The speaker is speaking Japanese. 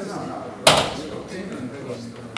先生